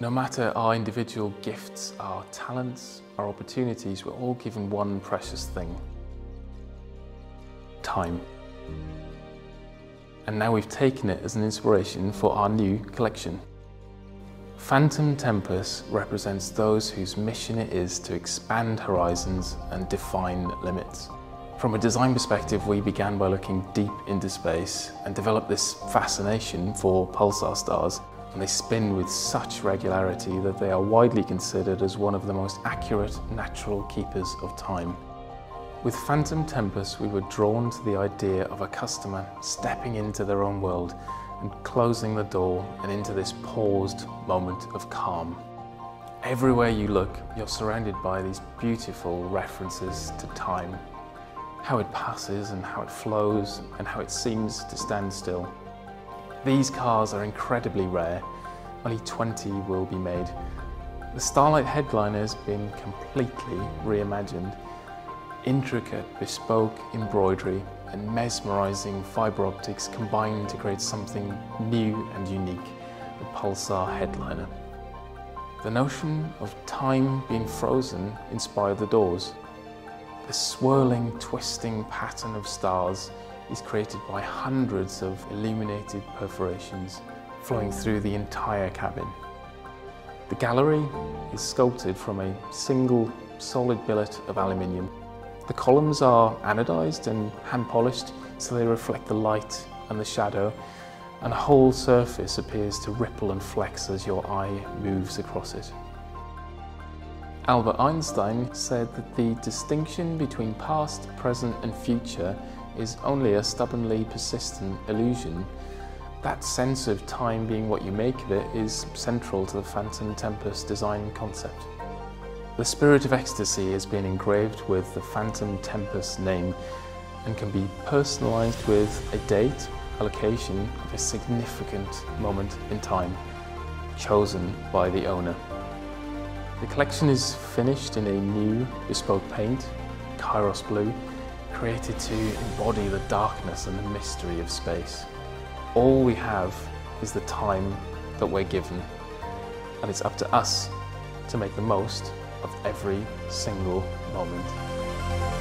No matter our individual gifts, our talents, our opportunities, we're all given one precious thing. Time. And now we've taken it as an inspiration for our new collection. Phantom Tempus represents those whose mission it is to expand horizons and define limits. From a design perspective, we began by looking deep into space and developed this fascination for pulsar stars. And they spin with such regularity that they are widely considered as one of the most accurate natural keepers of time. With Phantom Tempus, we were drawn to the idea of a customer stepping into their own world and closing the door and into this paused moment of calm. Everywhere you look, you're surrounded by these beautiful references to time how it passes and how it flows and how it seems to stand still. These cars are incredibly rare, only 20 will be made. The Starlight headliner has been completely reimagined. Intricate, bespoke embroidery and mesmerizing fiber optics combine to create something new and unique, the Pulsar headliner. The notion of time being frozen inspired the doors. The swirling, twisting pattern of stars is created by hundreds of illuminated perforations flowing through the entire cabin. The gallery is sculpted from a single solid billet of aluminium. The columns are anodized and hand polished so they reflect the light and the shadow and the whole surface appears to ripple and flex as your eye moves across it. Albert Einstein said that the distinction between past, present and future is only a stubbornly persistent illusion. That sense of time being what you make of it is central to the Phantom Tempus design concept. The spirit of ecstasy has been engraved with the Phantom Tempus name and can be personalised with a date, a location of a significant moment in time, chosen by the owner. The collection is finished in a new bespoke paint, Kairos Blue, created to embody the darkness and the mystery of space. All we have is the time that we're given, and it's up to us to make the most of every single moment.